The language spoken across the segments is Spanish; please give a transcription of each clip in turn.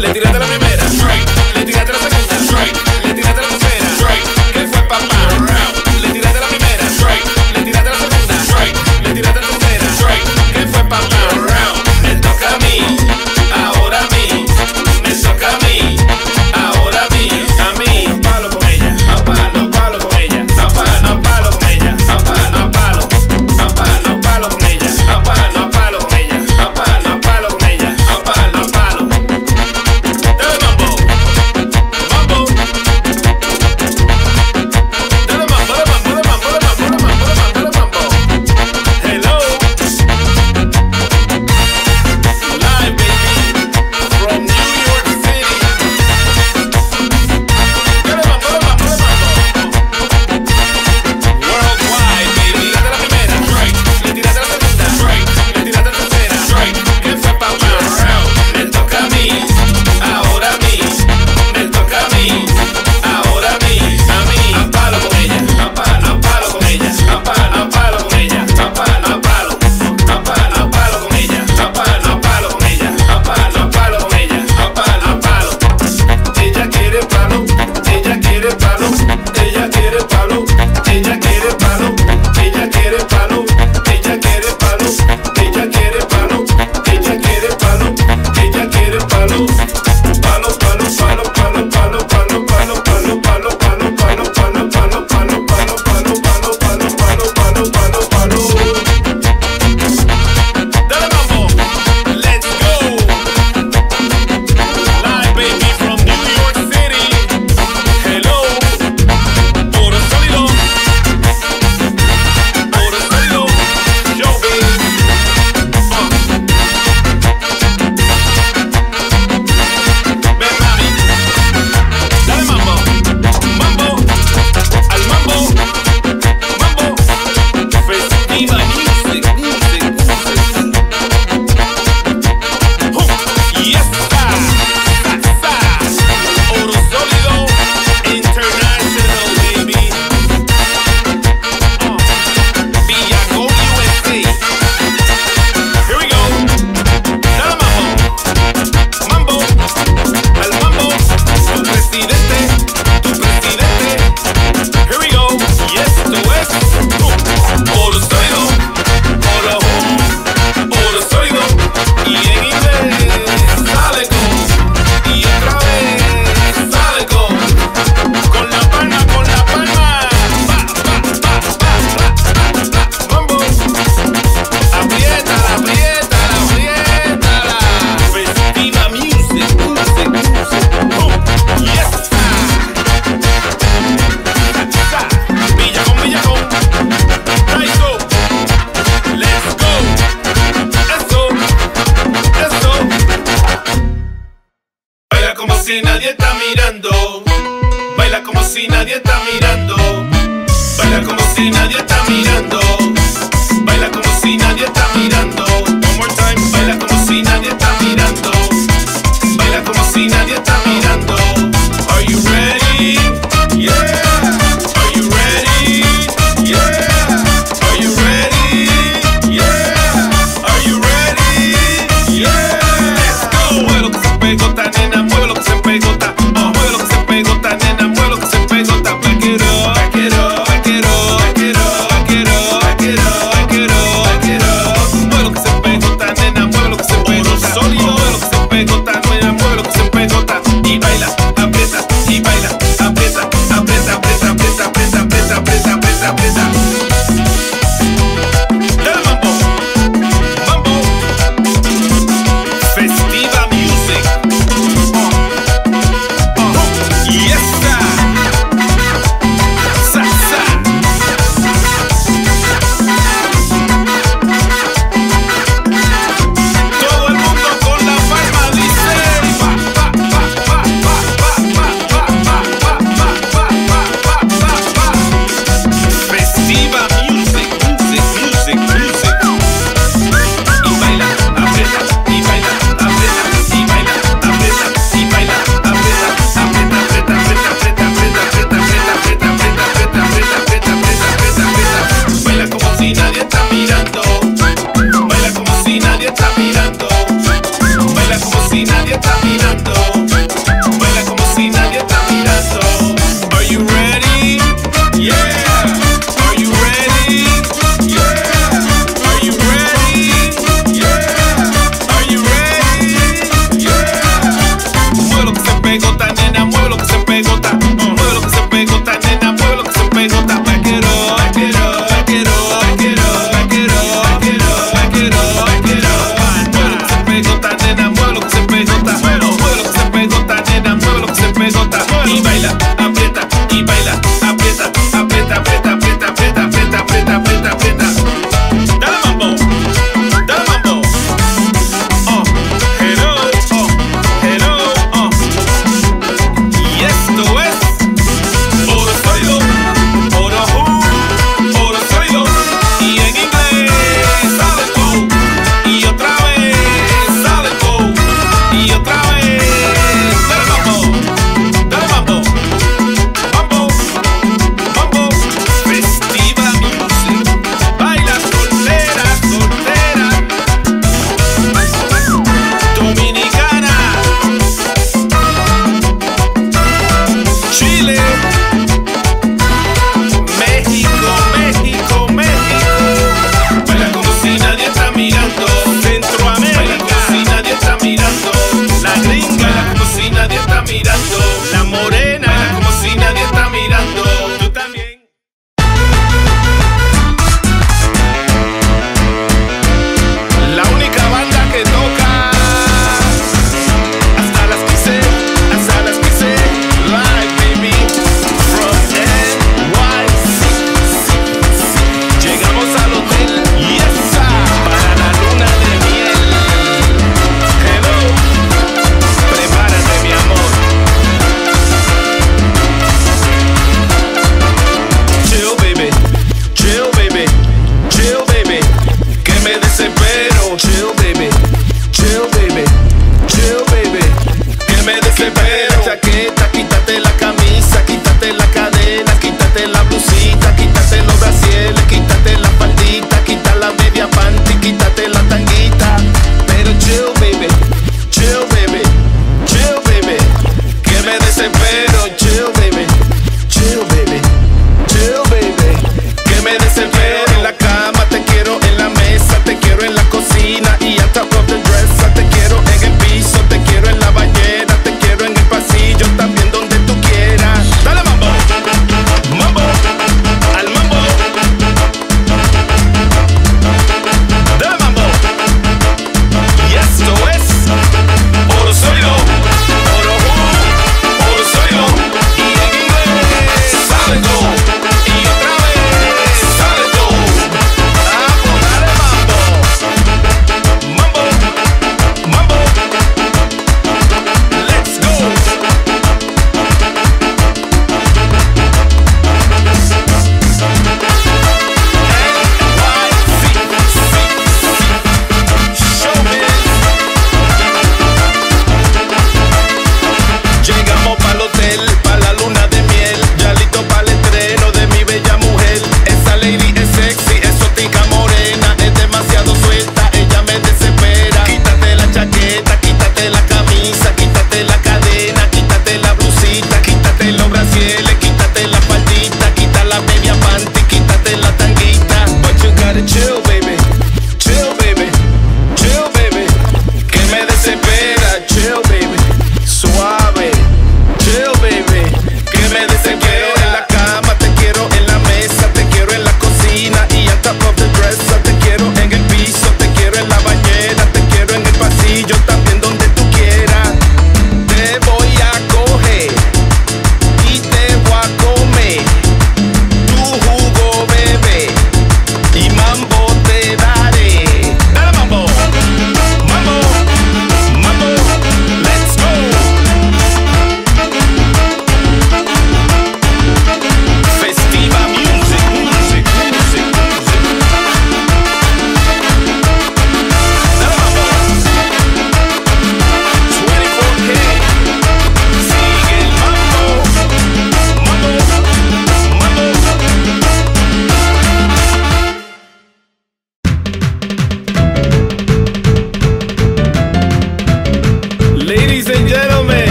Le tiraste la primera.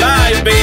Live baby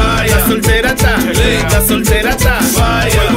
Vaya. La solterata, la solterata, vaya.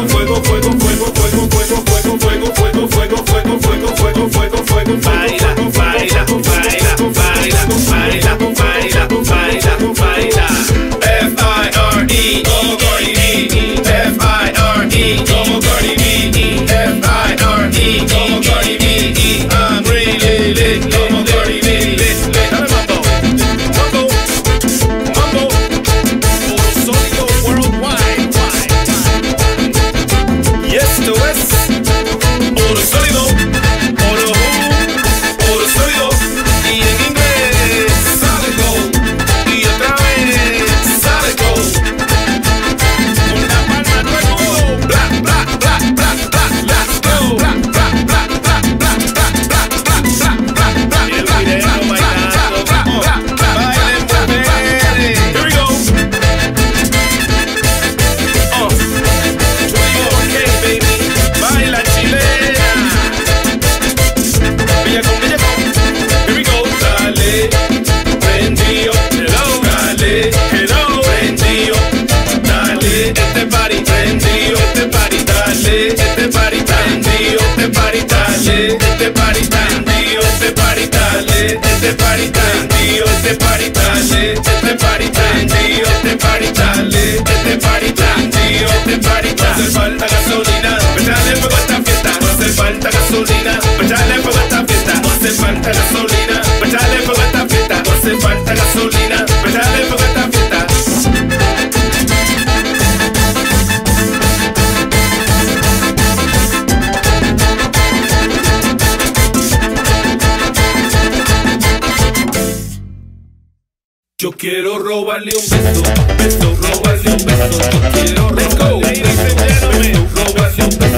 Robarle un beso, beso, robarle un beso. Yo quiero robarle un beso, beso, robarle un beso.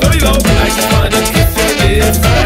Sólido. I just wanna kiss your lips, I just wanna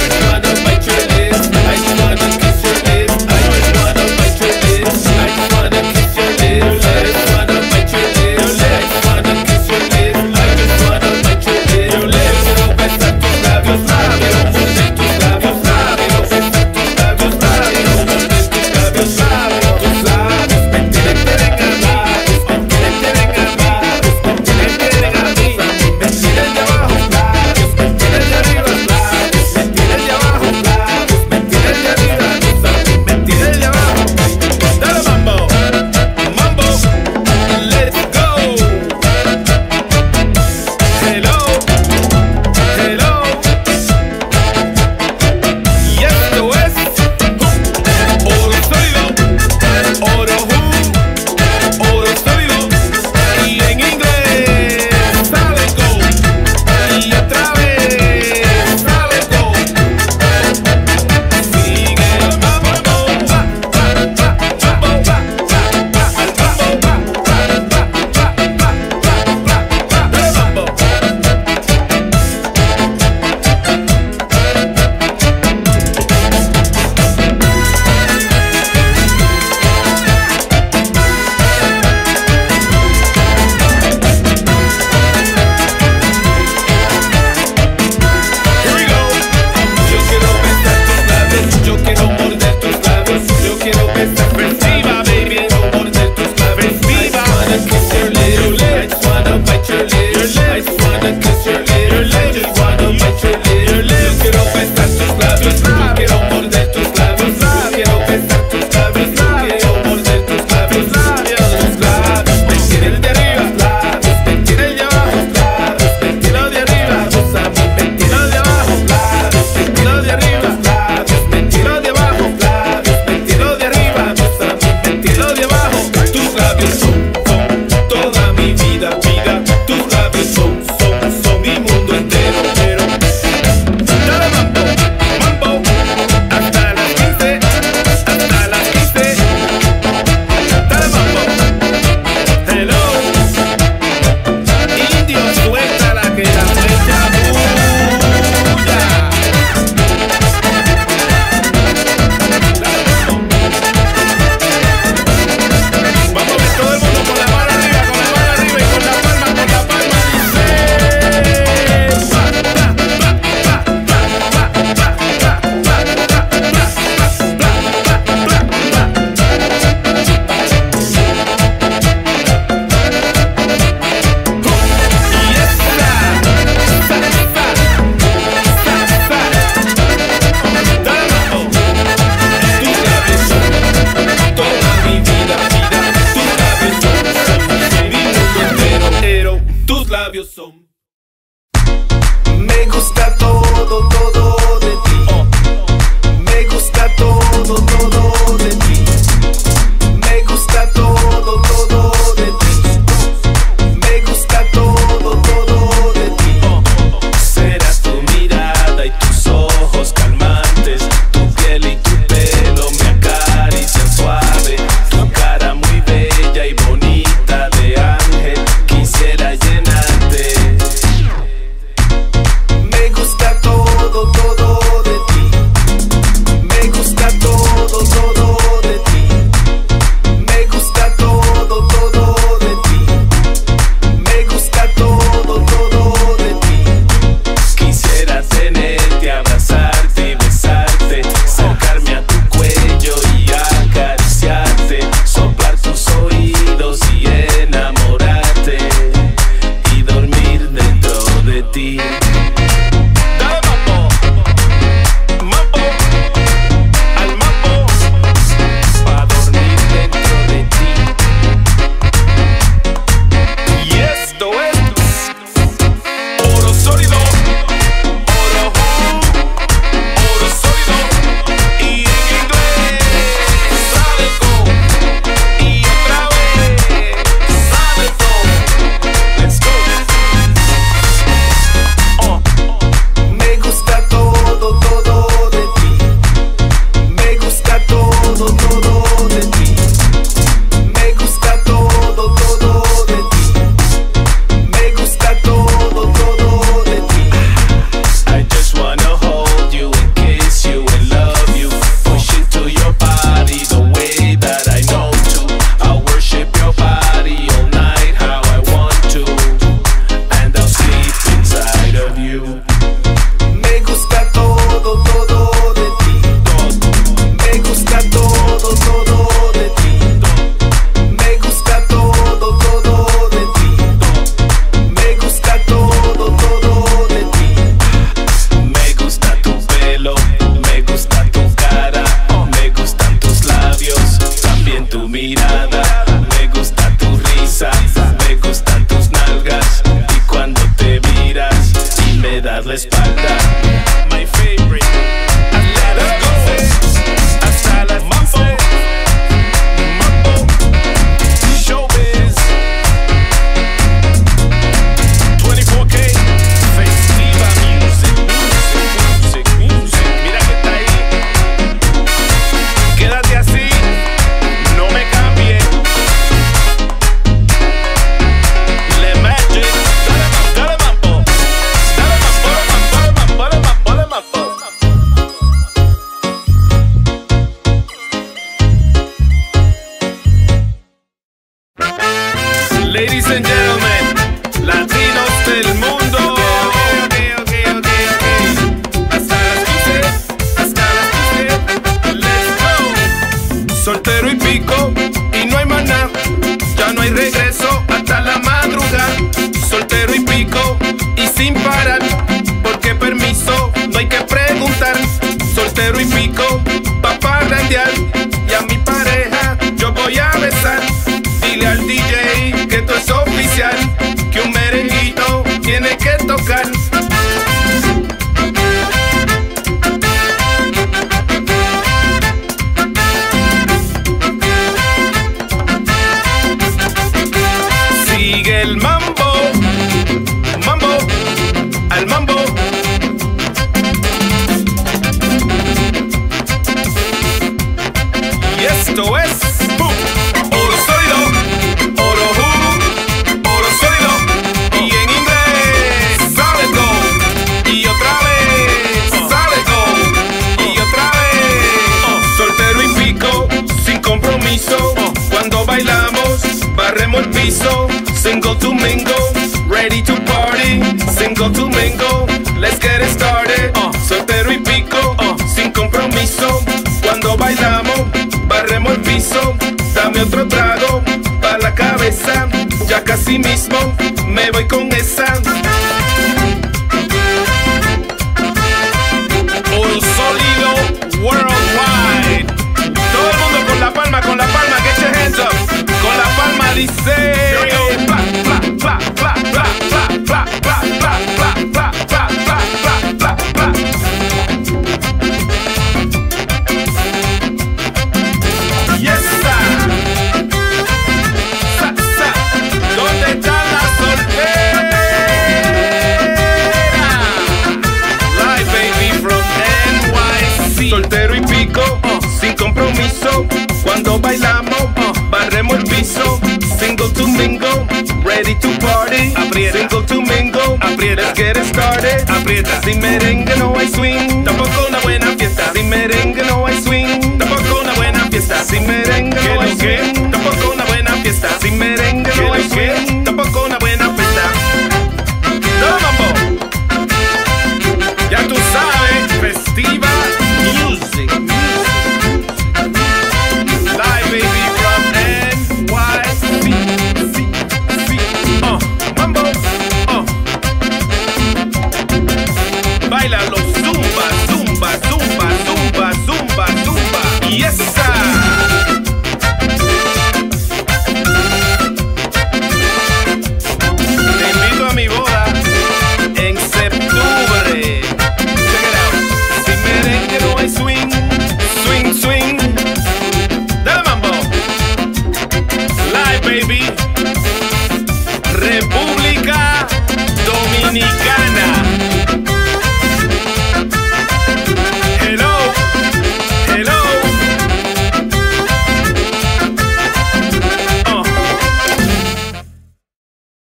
Aprieta. Sin merengue no hay swing.